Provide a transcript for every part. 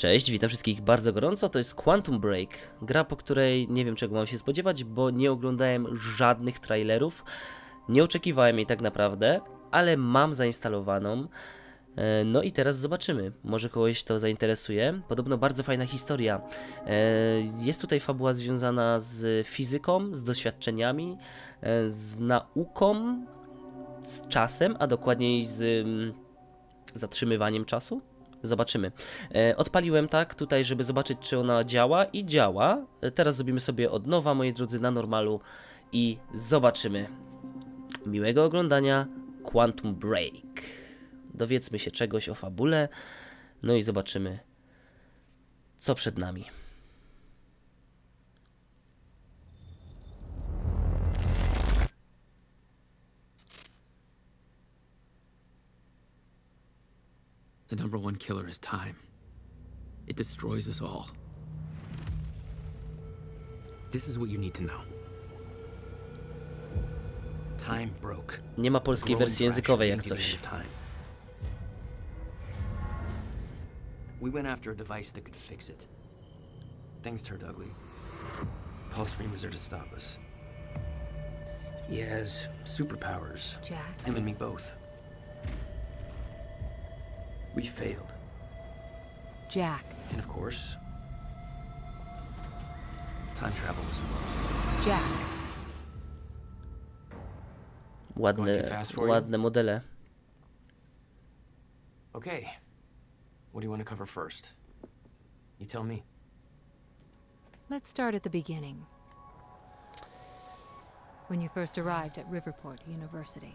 Cześć, witam wszystkich bardzo gorąco. To jest Quantum Break, gra, po której nie wiem czego mam się spodziewać, bo nie oglądałem żadnych trailerów. Nie oczekiwałem jej tak naprawdę, ale mam zainstalowaną. E, No i teraz zobaczymy. Może kogoś to zainteresuje. Podobno bardzo fajna historia. E, Jest tutaj fabuła związana z fizyką, z doświadczeniami, e, z nauką, z czasem, a dokładniej z mm, zatrzymywaniem czasu. Zobaczymy. E, odpaliłem tak tutaj, żeby zobaczyć, czy ona działa i działa. E, teraz zrobimy sobie od nowa, moi drodzy, na normalu i zobaczymy. Miłego oglądania Quantum Break. Dowiedzmy się czegoś o fabule, no i zobaczymy, co przed nami. The number one killer is time. It destroys us all. This is what you need to know. Time broke. Nie ma polskiej wersji językowej jak coś. in the beginning of time. We went after a device that could fix it. Things turned ugly. Paul Serene was there to stop us. He has superpowers. Jack, Him and me both. We failed. Jack, And of course, time travel was involved. Jack. Ładne, Going too fast for ładne modele. Okay. What do you want to cover first? You tell me. Let's start at the beginning. When you first arrived at Riverport University.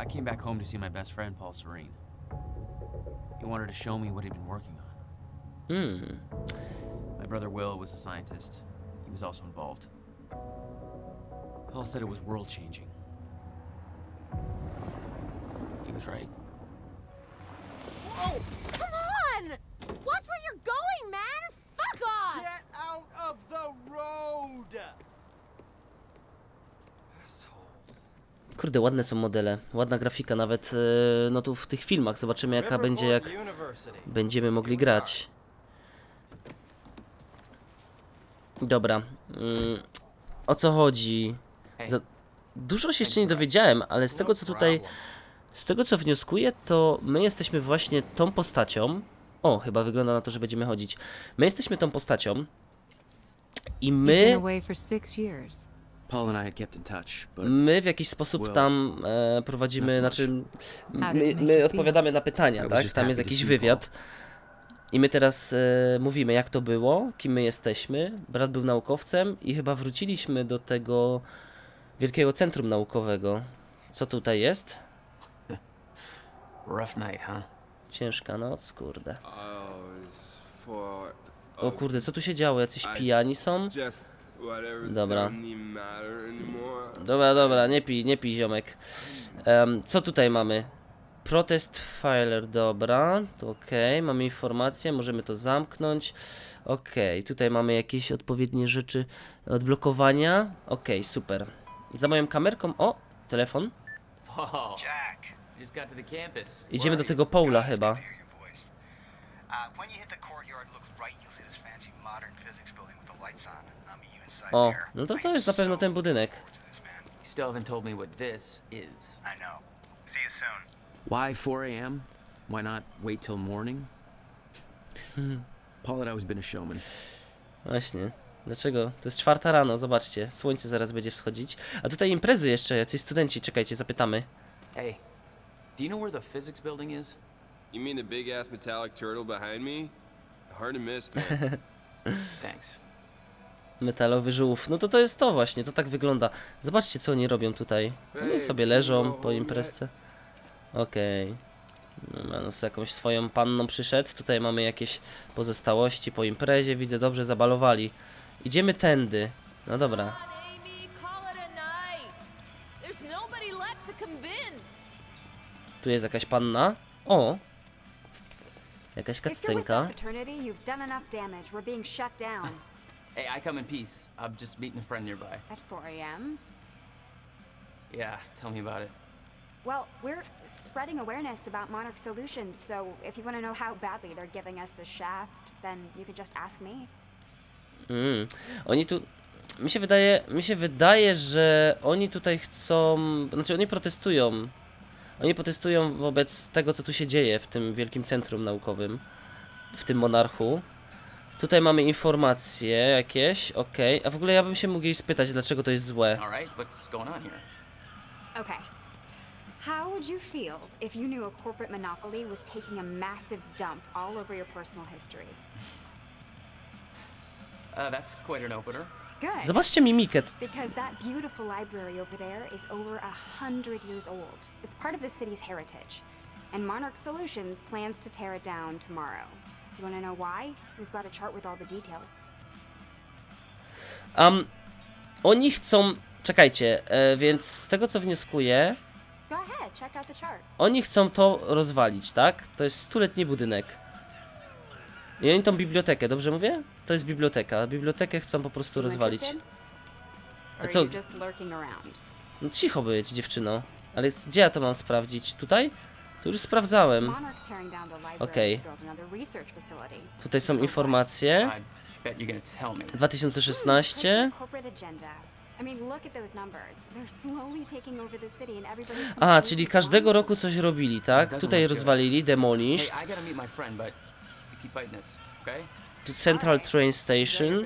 I came back home to see my best friend, Paul Serene. He wanted to show me what he'd been working on. Hmm. My brother Will was a scientist. He was also involved. Paul said it was world changing. He was right. Kurde, ładne są modele. Ładna grafika nawet, e, no tu w tych filmach. Zobaczymy jaka będzie jak będziemy mogli grać. Dobra. Mm, o co chodzi? Dużo się jeszcze nie dowiedziałem, ale z tego co tutaj, z tego co wnioskuję, to my jesteśmy właśnie tą postacią. O, chyba wygląda na to, że będziemy chodzić. My jesteśmy tą postacią i my, away for six years. Paul and I had kept in touch, but my w jakiś sposób Well, tam e, prowadzimy, znaczy How did my, my odpowiadamy na pytania, tak? Tam jest jakiś wywiad. I my teraz e, mówimy, jak to było, kim my jesteśmy. Brat był naukowcem i chyba wróciliśmy do tego wielkiego centrum naukowego. Co tutaj jest? Rough night, huh? Ciężka noc, kurde. Oh. O kurde, co tu się działo? Jacyś pijani są? Dobra. Dobra, dobra, nie pij, nie pij ziomek. Em, co tutaj mamy? Protest filer, dobra, to okej, mamy informację, możemy to zamknąć. Okej, tutaj mamy jakieś odpowiednie rzeczy odblokowania. Okej, super. Za moją kamerką, o, telefon. Idziemy do tego Paula chyba. Uh, when you hit the courtyard, look right, you'll see this fancy modern physics building with the lights on. I'll meet you inside O, no to to jest na pewno ten budynek. This man. You still haven't told me what this is. I know. See you soon. why 4 a.m.? Why not wait till morning? Paul had always been a showman. Właśnie. Dlaczego? To jest czwarta rano, zobaczcie. Słońce zaraz będzie wschodzić. A tutaj imprezy jeszcze, jacyś studenci, czekajcie, zapytamy. Hey, do you know where the physics building is? You mean the big ass metallic turtle behind me? Hard to miss, man. Thanks. Metalowy żółw. No to to jest to właśnie, to tak wygląda. Zobaczcie co oni robią tutaj. Oni sobie leżą po imprezce. Okej. No, no, z jakąś swoją panną przyszedł. Tutaj mamy jakieś pozostałości po imprezie. Widzę, dobrze zabalowali. Idziemy tędy. No dobra. Tu jest jakaś panna. O! Jakaś kaccenka. Hey, I come in peace. I'm just meeting a friend nearby. At 4 a.m.? Yeah, tell me about it. Well, we're spreading awareness about Monarch Solutions, so if you want to know how badly they're giving us the shaft, then you could just ask me. Mm. Oni tu. Mi się wydaje, mi się wydaje, że oni tutaj chcą. Znaczy oni protestują. Oni protestują wobec tego, co tu się dzieje w tym wielkim centrum naukowym. W tym monarchu. Tutaj mamy informacje jakieś, okej. A w ogóle ja bym się mógł jej spytać, dlaczego to jest złe. Okay. How would you feel if you knew a corporate monopoly was taking a massive dump all over your personal history? Uh, that's quite an opener. Good. Zobaczcie mimikę. Because that beautiful library over there is over a hundred years old. It's part of the city's heritage. And Monarch Solutions plans to tear it down tomorrow. Do you want to know why? We've got a chart with all the details. Um, oni chcą. Czekajcie, e, więc z tego co wnioskuję, oni chcą to rozwalić, tak? To jest stuletni budynek. I oni tą bibliotekę, dobrze mówię? To jest biblioteka. Bibliotekę chcą po prostu rozwalić. A co-? No cicho być, dziewczyno. Ale jest- gdzie ja to mam sprawdzić? Tutaj? Tu już sprawdzałem. Okej. to facility. Tutaj są informacje. I bet you're gonna tell me. 2016. Corporate agenda. I mean, look at those numbers. They're slowly taking over the city and everybody's A, czyli każdego roku coś robili, tak? Tutaj rozwalili, okay? Tu Central Train to Station.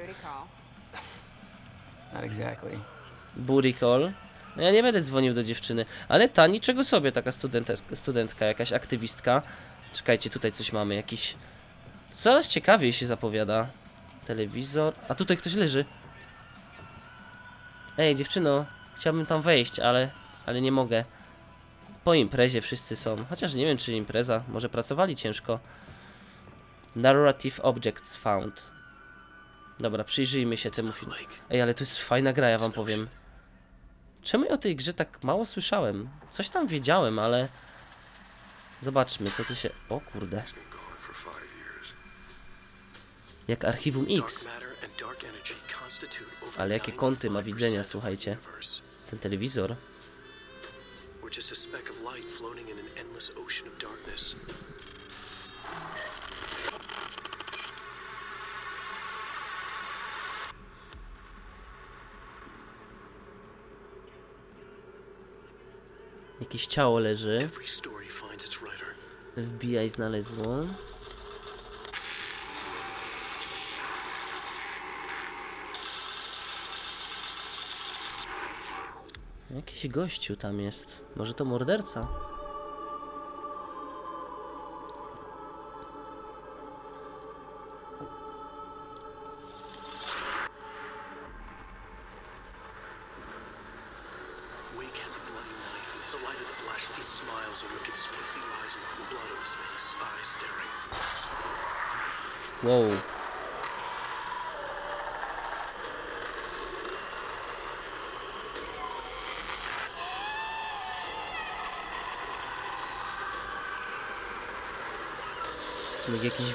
booty call. No ja nie będę dzwonił do dziewczyny, ale ta niczego sobie, taka studentka, studentka jakaś aktywistka. Czekajcie, tutaj coś mamy, jakiś... Coraz ciekawiej się zapowiada. Telewizor. A tutaj ktoś leży. Ej, dziewczyno, chciałbym tam wejść, ale, ale nie mogę. Po imprezie wszyscy są. Chociaż nie wiem, czy impreza. Może pracowali ciężko. Narrative Objects Found. Dobra, przyjrzyjmy się temu filmowi. Ej, ale to jest fajna gra, ja wam powiem. Czemu ja o tej grze tak mało słyszałem? Coś tam wiedziałem, ale... Zobaczmy, co tu się... O kurde. Jak Archiwum X. Ale jakie kąty ma widzenia, słuchajcie. Ten telewizor. We're just a speck of light floating in an endless ocean Jakieś ciało leży. FBI znalezło. Jakiś gościu tam jest. Może to morderca?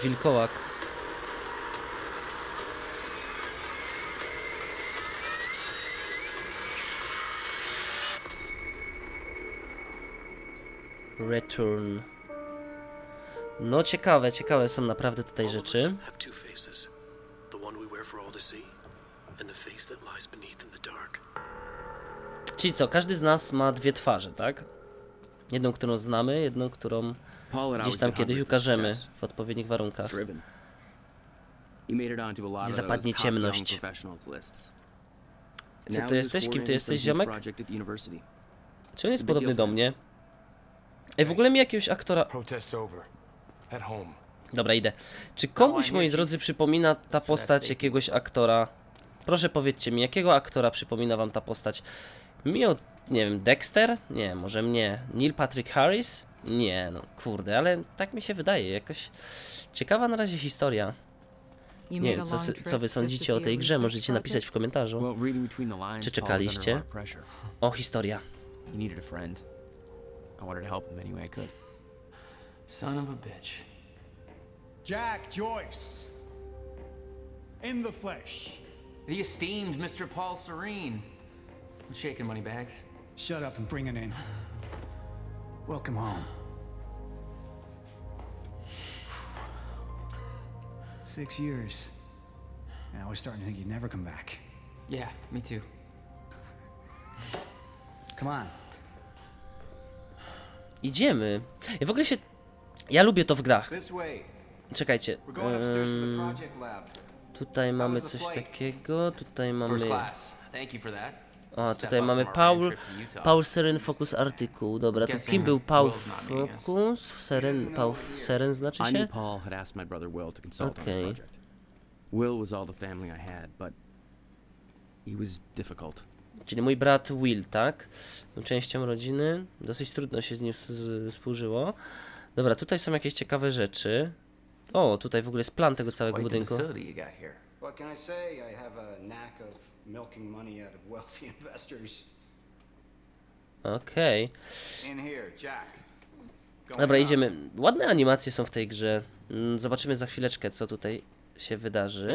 Wilkołak. Return. No ciekawe, ciekawe są naprawdę tutaj rzeczy. Czyli co, każdy z nas ma dwie twarze, tak? Jedną, którą znamy, jedną, którą gdzieś tam kiedyś ukażemy w odpowiednich warunkach. Of zapadnie ciemność. Co to jesteś? Kim ty jesteś, ziomek? Czy on jest podobny do mnie? Ej, w ogóle mi jakiegoś aktora... Dobra, idę. Czy komuś, moi drodzy, przypomina ta postać jakiegoś aktora? Proszę powiedzcie mi, jakiego aktora przypomina wam ta postać? Mi od, nie wiem, Dexter? Nie, może mnie. Neil Patrick Harris? Nie, no kurde, ale tak mi się wydaje, jakoś ciekawa na razie historia. Nie wiem, co, co wy sądzicie o tej grze, możecie napisać w komentarzu. Czy czekaliście? O, historia. Son of a bitch. Jack Joyce. In the flesh. The esteemed Mr. Paul Serene. I'm shaking money bags. Shut up and bring it in. Welcome home. Six years. And I was starting to think you'd never come back. Yeah, me too. Come on. Idziemy. Ja w ogóle się... Ja lubię to w grach. This way. Czekajcie. Lab. tutaj mamy coś takiego, tutaj mamy... First class. Thank you for that. A, tutaj mamy Paul. Paul Seren Focus artykuł. Dobra, to kim był Paul. Focus? Seren, Paul Seren znaczy się? knew Paul had asked my brother Will to consult on Okay. Will was all the family I had, but he was difficult. Czyli mój brat Will, tak? Był częścią rodziny. Dosyć trudno się z nim współżyło. Dobra, tutaj są jakieś ciekawe rzeczy. O, tutaj w ogóle jest plan tego całego budynku. What can I say? I have a knack of milking money out of wealthy investors. Okej. In here, Jack. Going Dobra, idziemy. Ładne animacje są w tej grze. Mm, Zobaczymy za chwileczkę, co tutaj się wydarzy.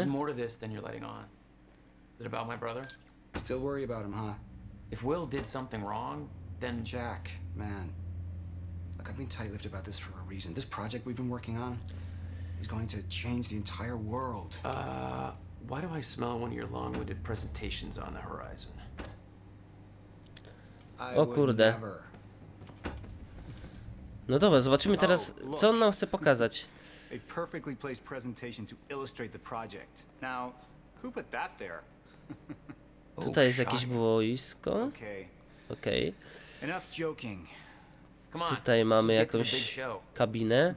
Still worry about him, huh? If Will did something wrong, then Jack, man. Look, I've been tight-lipped about this for a reason. This project we've been working on is going to change the entire world. Uh, why do I smell one of your long-winded presentations on the horizon? O kurde. No dobra, zobaczymy teraz, Oh, co on nam chce pokazać. A perfectly placed presentation to illustrate the project. Now, who put that there? Oh, Tutaj jest jakieś shocking. boisko. Okay, Okej. enough joking. Come on, Tutaj mamy jakąś kabinę.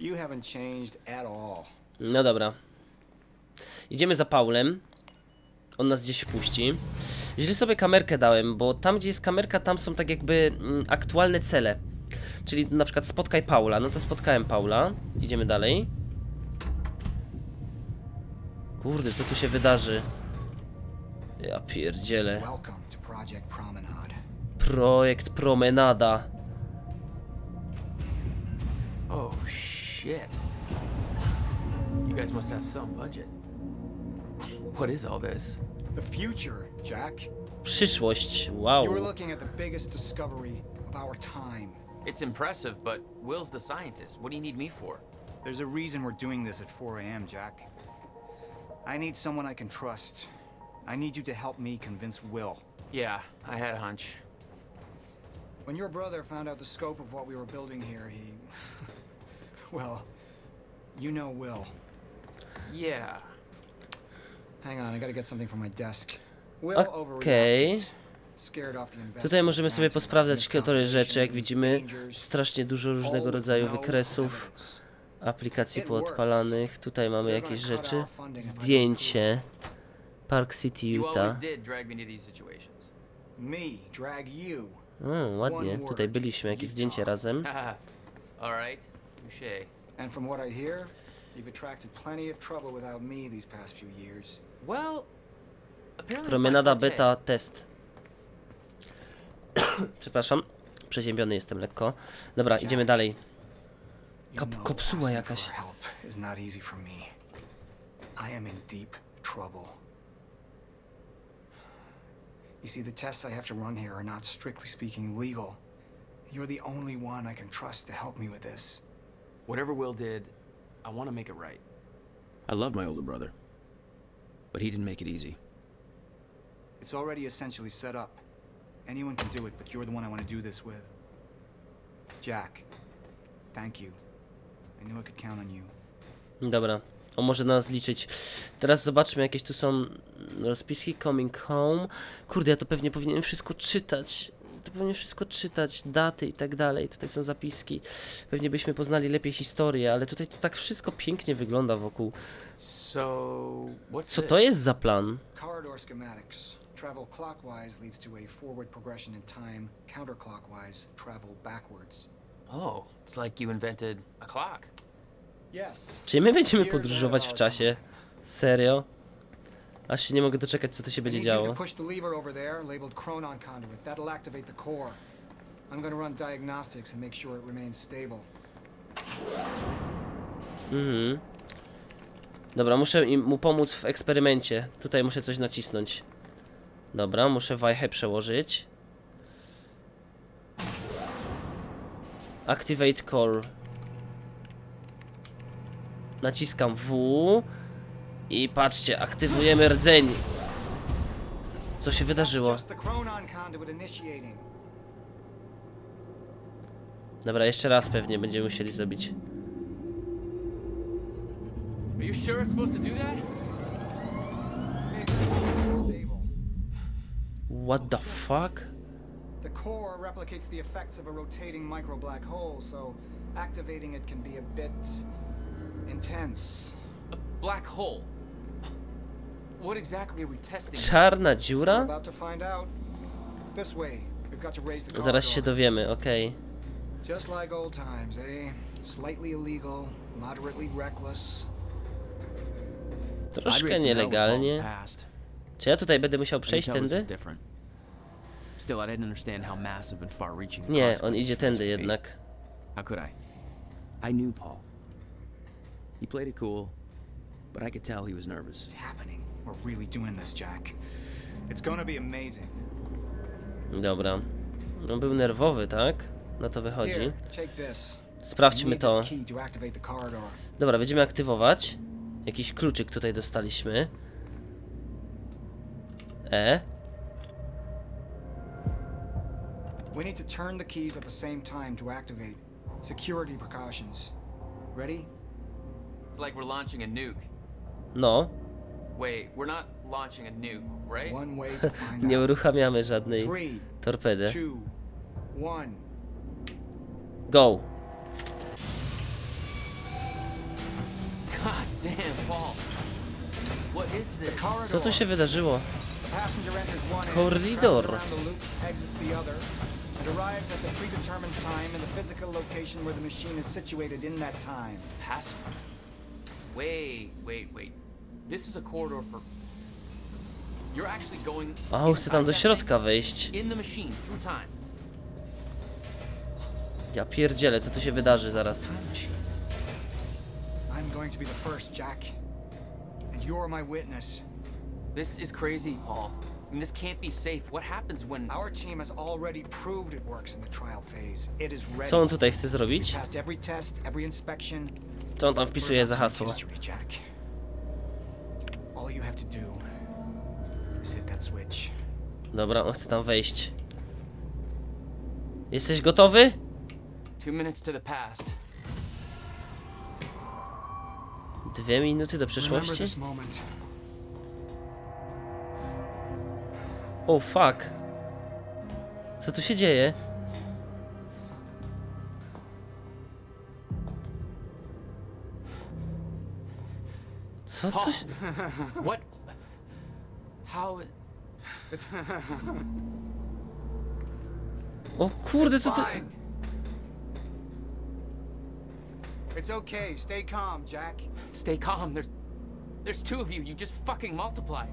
You haven't changed at all. No dobra. Idziemy za Paulem. On nas gdzieś wpuści. Źle sobie kamerkę dałem, bo tam gdzie jest kamerka, tam są tak jakby mm, aktualne cele. Czyli na przykład spotkaj Paula. No to spotkałem Paula. Idziemy dalej. Kurde, co tu się wydarzy? Ja pierdzielę. Welcome to Project Promenade. Projekt Promenada. Oh shit. You guys must have some budget. What is all this? The future, Jack. Przyszłość. Wow. You were looking at the biggest discovery of our time. It's impressive, but Will's the scientist. What do you need me for? There's a reason we're doing this at 4 a.m., Jack. I need someone I can trust. I need you to help me convince Will. Yeah, I had a hunch. When your brother found out the scope of what we were building here, he. well, you know Will. Yeah. Hang on, I gotta get something from my desk. Will Okej. Tutaj możemy sobie posprawdzać kilka rzeczy, jak widzimy. Strasznie dużo różnego all rodzaju no wykresów. aplikacji poodpalanych. Tutaj mamy jakieś rzeczy. Zdjęcie. Park City, Utah. O, ładnie. Tutaj byliśmy, jakieś zdjęcie razem. And from what I hear, you've attracted plenty of trouble without me these past few years. Well, apparently it's my Promenada beta test. Przepraszam. Przeziębiony jestem lekko. Dobra, idziemy dalej. You Kop- know kopsuła asking jakaś. for help is not easy for me. I am in deep trouble. You see, the tests I have to run here are not strictly speaking legal. You're the only one I can trust to help me with this. Whatever Will did, I want to make it right. I love my older brother, but he didn't make it easy. It's already essentially set up. Anyone can do it, but you're the one I want to do this with. Jack, thank you. I knew I could count on you. Dobra. On może na nas liczyć. Teraz zobaczmy, jakieś tu są rozpiski coming home. Kurde, ja to pewnie powinienem wszystko czytać. To pewnie wszystko czytać, daty i tak dalej. Tutaj są zapiski. Pewnie byśmy poznali lepiej historię, ale tutaj to tak wszystko pięknie wygląda wokół. So, what's Co this? to jest za plan? Corridor schematics. Travel clockwise leads to a forward progression in time. Counterclockwise, travel backwards. Oh, it's like you invented a clock. Yes. Czy my będziemy podróżować w czasie? Serio? Aż się nie mogę doczekać, co tu się I będzie need you to działo. push the lever over there, labeled Chronon Conduit. That'll activate the core. I'm gonna run diagnostics and make sure it remains stable. Mhm. Dobra, muszę im, mu pomóc w eksperymencie. Tutaj muszę coś nacisnąć. Dobra, muszę wajchę przełożyć. Activate core. Naciskam W. I patrzcie, aktywujemy rdzeń. Co się wydarzyło? Dobra, jeszcze raz pewnie będziemy musieli zrobić. Are you sure it's supposed to do that? What the fuck? The core replicates the effects of a rotating micro black hole, so activating it can be a bit intense. A black hole. What exactly are we testing? Czarna We're dziura? about to find out. This way. We've got to raise the Zaraz się dowiemy, okej. Just like old times, eh? Slightly illegal, moderately reckless. Troszkę nielegalnie. Czy ja tutaj będę musiał przejść tędy? Nie, on idzie tędy jednak. How could I? I knew Paul. He played it cool, but I could tell he was nervous. It's happening. We're really doing this, Jack. It's gonna be amazing. Dobra. No był nerwowy, tak? Na to wychodzi. Sprawdźmy to. Dobra, będziemy aktywować. Jakiś kluczyk tutaj dostaliśmy. E. We need to turn the keys at the same time to activate. Security precautions. Ready? It's like we're launching a nuke. No. Wait, we're not launching a nuke, right? One way to find Nie uruchamiamy żadnej Three, torpedy. two, one. Go. Co tu się wydarzyło? And arrives at the predetermined time in the physical location where the machine is situated in that time. Password. Wait, wait, wait. This is a corridor for. You're actually going. O, chcę tam do środka wejść. In the machine through time. Ja pierdzielę, co tu się wydarzy zaraz. I'm going to be the first, Jack. And you're my witness. This is crazy, Paul. I mean, this can't be safe. What happens when? Our team has already proved it works in the trial phase. It is ready. Co on tutaj chce We zrobić? passed every test, every inspection. Co on tam We're wpisuje about za to make hasło? history, Jack. All you have to do is hit that switch. Dobra, on chce tam wejść. Jesteś gotowy? Two minutes to the past. Dwie minuty do przyszłości? Oh fuck. Co tu się dzieje? Co tu się... what? How? O kurde, co to... It's okay. Stay calm, Jack. Stay calm. There's, there's two of you. You just fucking multiplied.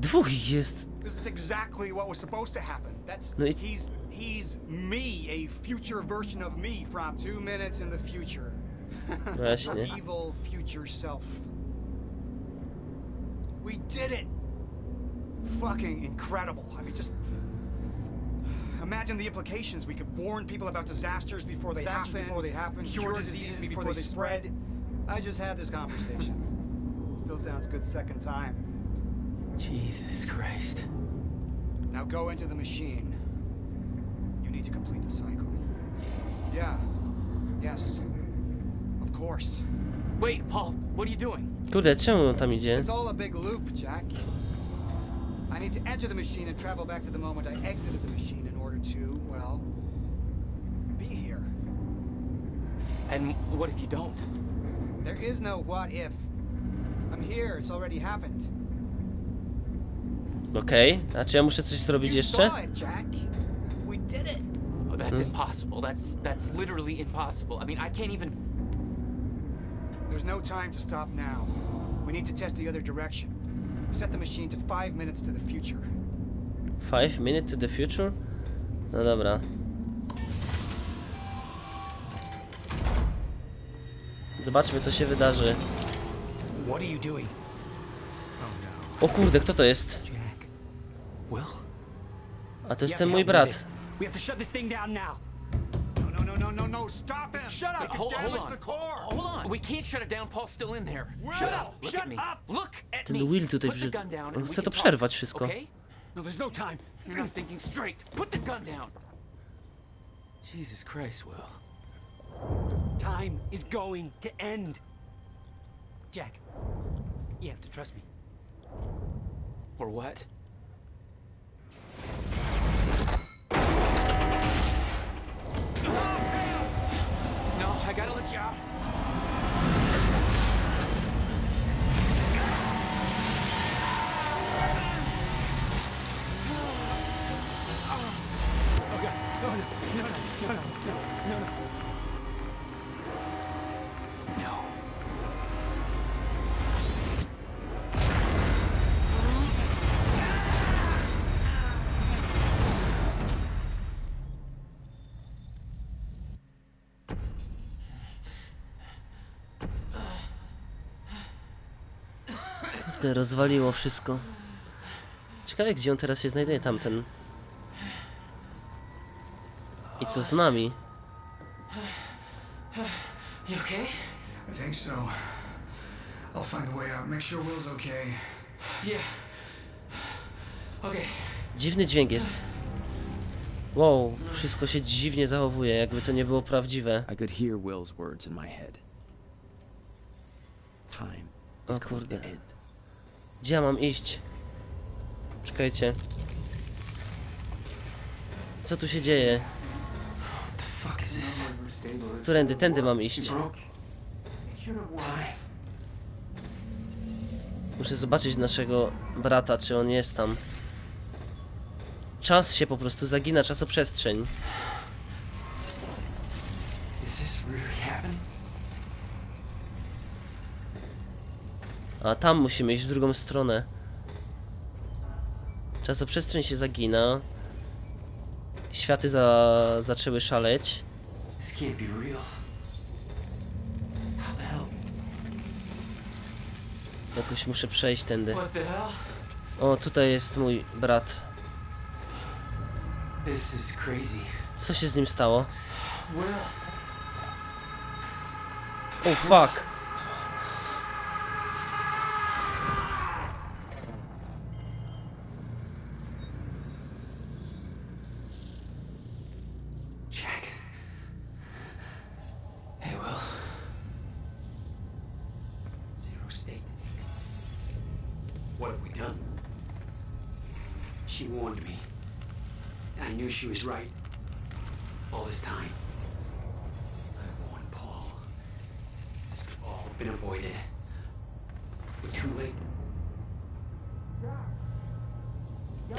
Dwóch ich jest. This is exactly what was supposed to happen. That's No, it's- he's he's me, a future version of me from two minutes in the future. Your Właśnie. evil future self. We did it! Fucking incredible. I mean, just imagine the implications. We could warn people about disasters before they Disasters happen. before they happen, Cure diseases before, they spread. I just had this conversation. Still sounds good second time. Jesus Christ. Now go into the machine. You need to complete the cycle. Yeah. Yes. Of course. Wait, Paul. What are you doing? Kurde, czemu on tam idzie? It's all a big loop, Jack. I need to enter the machine and travel back to the moment I exited the machine in order to, well, be here. And what if you don't? There is no what if. I'm here, it's already happened. Okej, a czy ja muszę coś zrobić You jeszcze? saw it, Jack. We did it. Oh, that's hmm? impossible. That's that's literally impossible. I mean, I can't even. There's no time to stop now. We need to test the other direction. Set the machine to five minutes to the future. Five minutes to the future? No dobra. Zobaczmy co się wydarzy. O kurde, kto to jest? A to jest ten mój brat. no, no, no, stop him! Shut up! Hold, hold on. Hold on. We can't shut it down. Paul's still in there. Will, shut up! Shut up! Look at me. Ten Will tutaj przy... On chce to przerwać wszystko. Okay? No, there's no time. You're not thinking straight. Put the gun down. Jesus Christ, Will. Time is going to end. Jack, you have to trust me. Or what? No, I gotta let you out. no. Rozwaliło wszystko. Ciekawe, gdzie on teraz się znajduje, tamten i co z nami? You okay? I think so. I'll find a way out. Make sure Will's okay. Yeah. Okay. Dziwny dźwięk jest. Wow, wszystko się dziwnie zachowuje, jakby to nie było prawdziwe. I could hear Will's words in my head. Time O is going kurde. to end. Gdzie ja mam iść? Czekajcie. Co tu się dzieje? This? Którędy, tędy mam iść. Muszę zobaczyć naszego brata, czy on jest tam. Czas się po prostu zagina, czasoprzestrzeń. A tam musimy iść w drugą stronę. Czasoprzestrzeń się zagina. Światy za... zaczęły szaleć. Can't be real. How the hell? Jakoś muszę przejść tędy. What the hell? O, tutaj jest mój brat. This is crazy. Co się z nim stało? Oh fuck!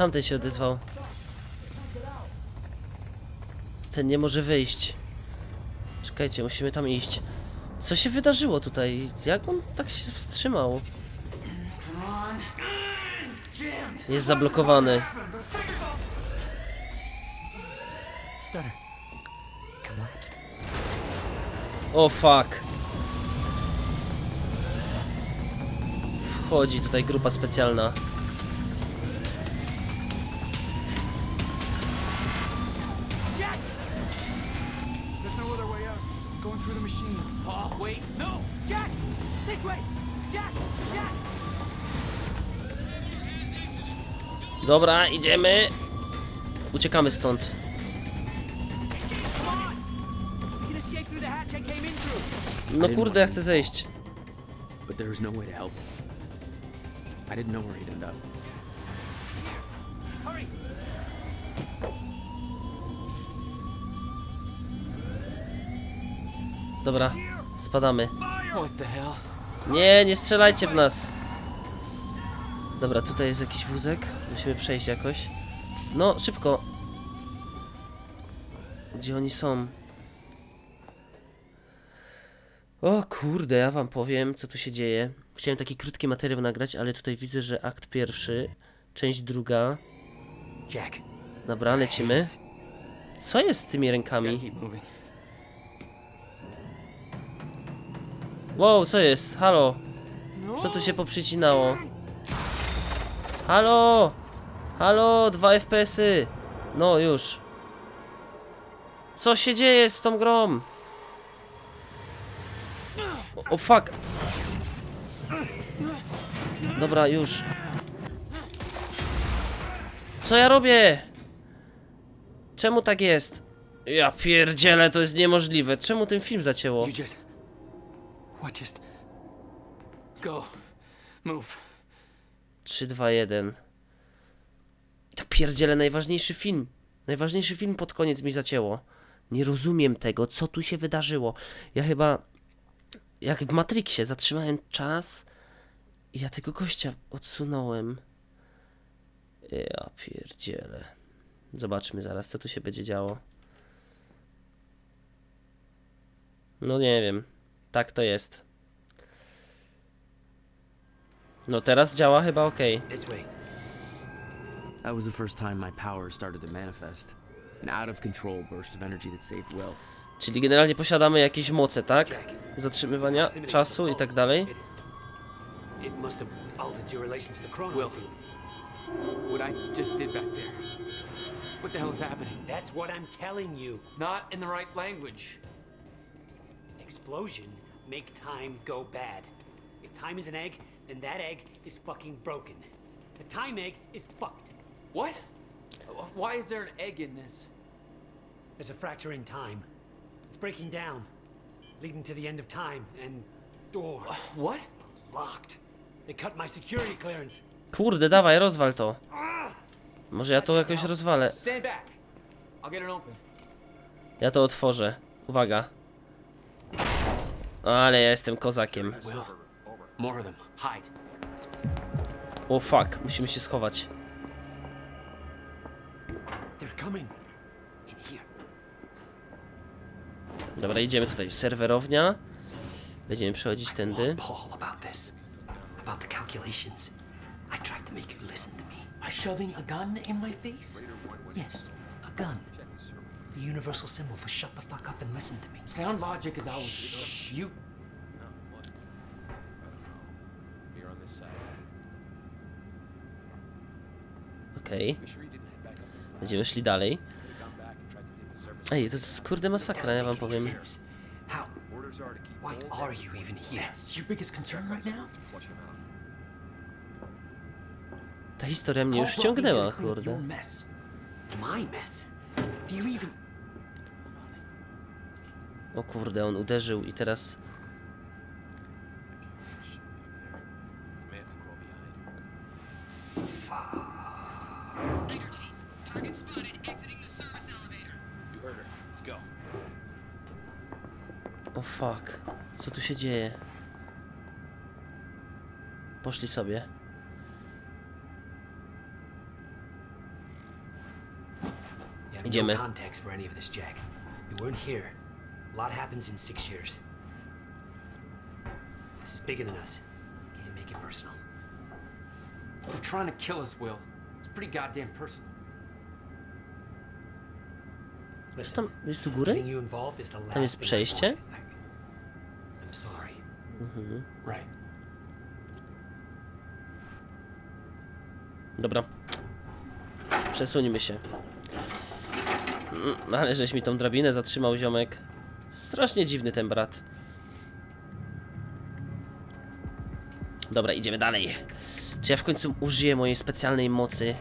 Tamten się odezwał. Ten nie może wyjść. Czekajcie, musimy tam iść. Co się wydarzyło tutaj? Jak on tak się wstrzymał? Jest zablokowany. O fuck. Wchodzi tutaj grupa specjalna. Dobra, idziemy. Uciekamy stąd. No kurde, ja chcę zejść. But there was no way to help. I didn't know where he'd end up. Hurry! Dobra, spadamy. Nie, nie strzelajcie w nas. Dobra, tutaj jest jakiś wózek. Musimy przejść jakoś. No, szybko. Gdzie oni są? O kurde, ja wam powiem, co tu się dzieje. Chciałem taki krótki materiał nagrać, ale tutaj widzę, że akt pierwszy, część druga. Jack. Dobra, lecimy. Co jest z tymi rękami? Wow, co jest? Halo? Co tu się poprzycinało? Halo? Halo, dwa FPS-y. No już. Co się dzieje z tą grą? O, o fuck. Dobra, już. Co ja robię? Czemu tak jest? Ja pierdzielę, to jest niemożliwe. Czemu ten film zacięło? You just. What just. Go. Move. 3, 2, 1. Ja pierdzielę, najważniejszy film. Najważniejszy film pod koniec mi zacięło. Nie rozumiem tego, co tu się wydarzyło. Ja chyba, jak w Matrixie, zatrzymałem czas i ja tego gościa odsunąłem. Ja pierdzielę. Zobaczmy zaraz, co tu się będzie działo. No nie wiem. Tak to jest. No teraz działa chyba ok. This way. That was the first time my power started to manifest. An out of control burst of energy that saved Will. Czyli generalnie posiadamy jakieś moce, tak? Zatrzymywania czasu i tak dalej. It must have altered your relation to the chrono. Will. What I just did back there. What the hell is happening? That's what I'm telling you. Not in the right language. Explosion make time go bad. If time is an egg, then that egg is fucking broken. The time egg is fucked. What? Why is there an egg in this? There's a fracture in time. It's breaking down, leading to the end of time, and door What? locked. They cut my security clearance. Kurde, dawaj, rozwal to. Może ja to jakoś rozwalę. Stand back. I'll get it open. Ja to otworzę. Uwaga. Ale ja jestem kozakiem. More of them. Hide. O fuck, musimy się schować. They're coming. In here. Dobra, idziemy tutaj. Serwerownia. Będziemy przechodzić tędy. Paul about this. About the calculations. I tried to make you listen to me. By shoving a gun in my face? Yes, a gun. The universal symbol for shut the fuck up and listen to me. Sound logic is always you. Okej. Będziemy szli dalej. Ej, to jest kurde masakra, ja wam powiem. Sense. How? Why are you even here? It's your biggest concern right kurde. your mess. My mess? Do you even... O kurde, on uderzył i teraz... Fuck. Co tu się dzieje? Poszli sobie. You have Idziemy. no context for any of this, Jack. You weren't here. A lot happens in six years. This is bigger than us. Can't make it personal. They're trying to kill us, Will. It's pretty goddamn personal. Listen, tam jest u góry? Tam jest przejście? Right. Dobra. Przesuńmy się. Mm, Ale żeś mi tą drabinę zatrzymał, ziomek. Strasznie dziwny ten brat. Dobra, idziemy dalej. Czy ja w końcu użyję mojej specjalnej mocy?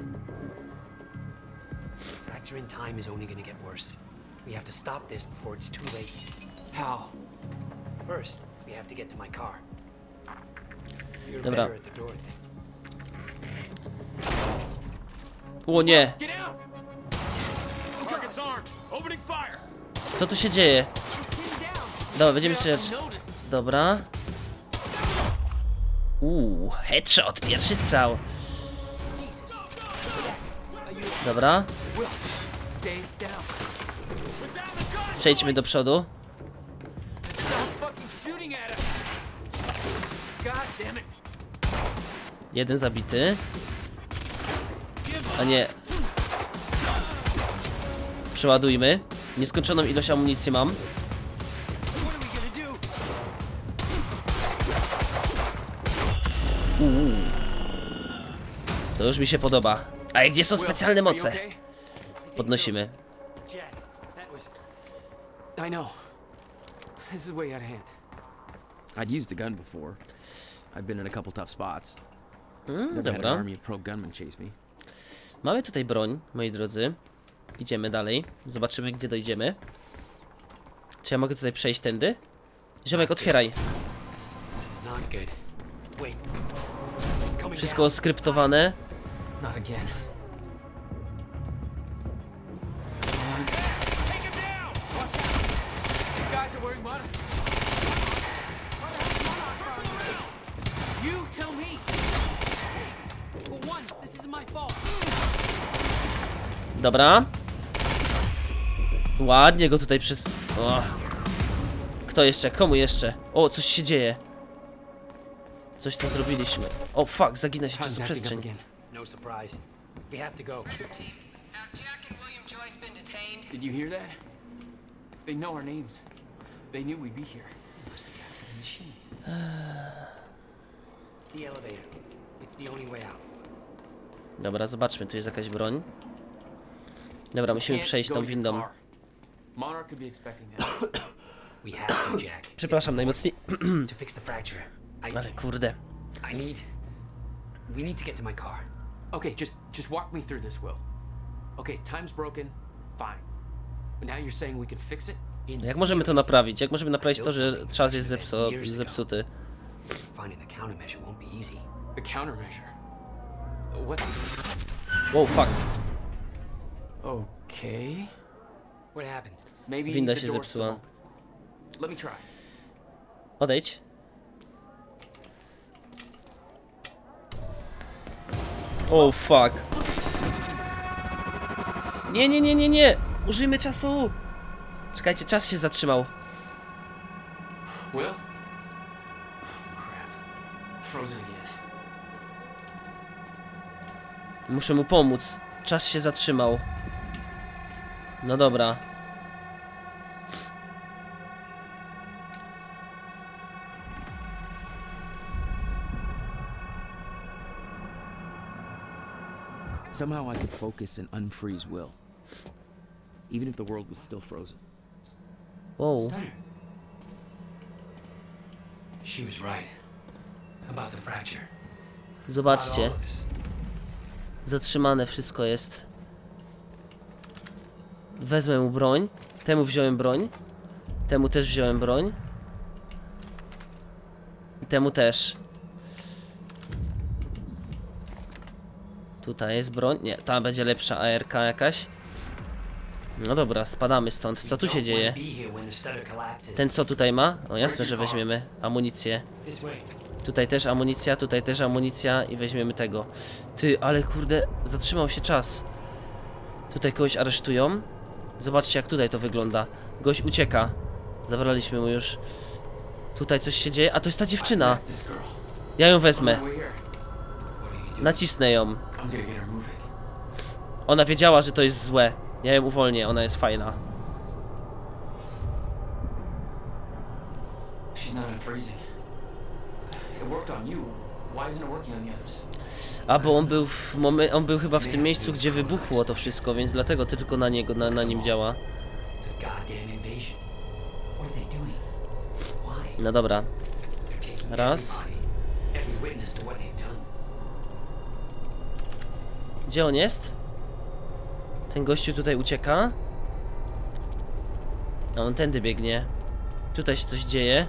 Fracture in time is only gonna get worse. We have to stop this before it's too late. How? First, we have to get to my car. You're Dobra. better at the door thing. O nie! Get out! Target's armed. Opening fire. Co tu się dzieje? Dobra, będziemy strzelać. Dobra. Uuu, headshot, pierwszy strzał. Dobra. Przejdźmy do przodu. Jeden zabity. A nie. Przeładujmy. Nieskończoną ilość amunicji mam. Uuu. To już mi się podoba. A gdzie są specjalne moce? Podnosimy. I know. This is way out of hand. I'd used a gun before. I've been in a couple tough spots. Mm, Never had an dobra. army of pro gunmen chase me. Mamy tutaj broń, moi drodzy. Idziemy dalej. Zobaczymy, gdzie dojdziemy. Czy ja mogę tutaj przejść tędy? Ziomek, otwieraj. This is not good. Wait. It's coming Wszystko skryptowane. Dobra. Ładnie go tutaj przez... O. Kto jeszcze? Komu jeszcze? O, coś się dzieje. Coś tu zrobiliśmy. O, fuck, zaginę się czasoprzestrzeń. No surprise. We have to go. Did you hear that? They know our names. They knew we'd be here. The machine. The elevator. It's the only way out. Dobra, zobaczmy, tu jest jakaś broń. Dobra, musimy przejść tą windą. Przepraszam najmocniej. Ale kurde. We need to get to my car. okay, just just walk me through this, Will. Okay, time's broken. Fine. But now you're saying we could fix it? Jak możemy to naprawić? Jak możemy naprawić to, że czas jest zepsu zepsuty? Finding the countermeasure won't be easy. The countermeasure. What? Wow, fuck. Okay. What happened? Maybe Winda the się zepsuła. Let me try. Odejdź. Oh fuck. Nie, nie, nie, nie, nie. Użyjmy czasu. Czekajcie, czas się zatrzymał. Will? Crap. Frozen again. Muszę mu pomóc. Czas się zatrzymał. No dobra. Somehow I could focus and unfreeze Will. Even if the world was still frozen. Steiner. She was right. About the fracture. Zobaczcie. Zatrzymane wszystko jest. Wezmę mu broń. Temu wziąłem broń. Temu też wziąłem broń. Temu też. Tutaj jest broń. Nie, ta będzie lepsza ARK jakaś. No dobra, spadamy stąd. Co tu się dzieje? Ten co tutaj ma? O jasne, że weźmiemy amunicję. Tutaj też amunicja, tutaj też amunicja i weźmiemy tego. Ty, ale kurde, zatrzymał się czas. Tutaj kogoś aresztują. Zobaczcie jak tutaj to wygląda. Gość ucieka. Zabraliśmy mu już. Tutaj coś się dzieje, a to jest ta dziewczyna. Ja ją wezmę. Nacisnę ją. Ona wiedziała, że to jest złe. Ja ją uwolnię, ona jest fajna. She's not unfreezing. It worked on you. A bo on był w momen- on był chyba w tym miejscu, gdzie wybuchło to wszystko, więc dlatego tylko na niego, na, na nim działa. No dobra. Raz. Gdzie on jest? Ten gościu tutaj ucieka. A on tędy biegnie. Tutaj się coś dzieje.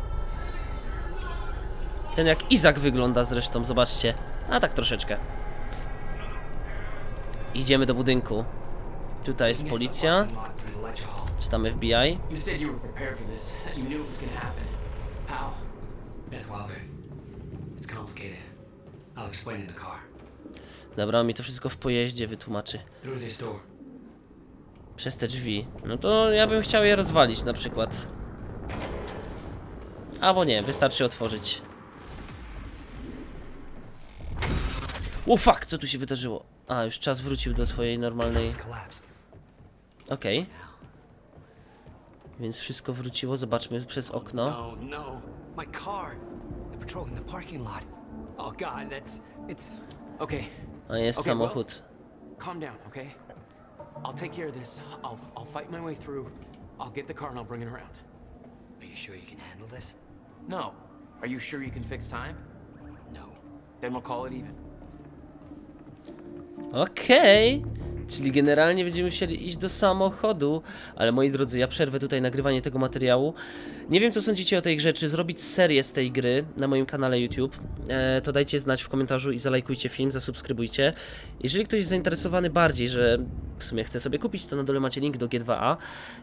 Ten jak Izak wygląda zresztą, zobaczcie. A tak troszeczkę. Idziemy do budynku. Tutaj jest policja. Czy tam FBI? Dobra, on mi to wszystko w pojeździe wytłumaczy. Przez te drzwi. No to ja bym chciał je rozwalić na przykład. Albo nie, wystarczy otworzyć. O fuck, co tu się wydarzyło? A, już czas wrócił do swojej normalnej... Okej. Więc wszystko wróciło, zobaczmy przez okno. No, no. Oh Okay. A jest Okay, samochód. Calm down, okay? I'll take care of this. I'll I'll fight my way through. I'll get the car and I'll bring it around. Are you sure you can handle this? No. Are you sure you can fix time? No. Then we'll call it even. Okej. Czyli generalnie będziemy musieli iść do samochodu. Ale moi drodzy, ja przerwę tutaj nagrywanie tego materiału. Nie wiem, co sądzicie o tej grze. Czy zrobić serię z tej gry na moim kanale YouTube? E, to dajcie znać w komentarzu i zalajkujcie film, zasubskrybujcie. Jeżeli ktoś jest zainteresowany bardziej, że w sumie chce sobie kupić, to na dole macie link do G2A.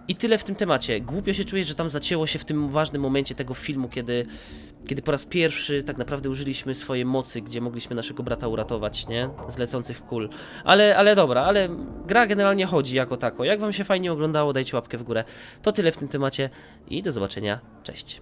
I tyle w tym temacie. Głupio się czuję, że tam zacięło się w tym ważnym momencie tego filmu, kiedy, kiedy po raz pierwszy tak naprawdę użyliśmy swojej mocy, gdzie mogliśmy naszego brata uratować, nie? Z lecących kul. Ale, ale dobra, ale gra generalnie chodzi jako tako. Jak wam się fajnie oglądało, dajcie łapkę w górę. To tyle w tym temacie i do zobaczenia. Cześć.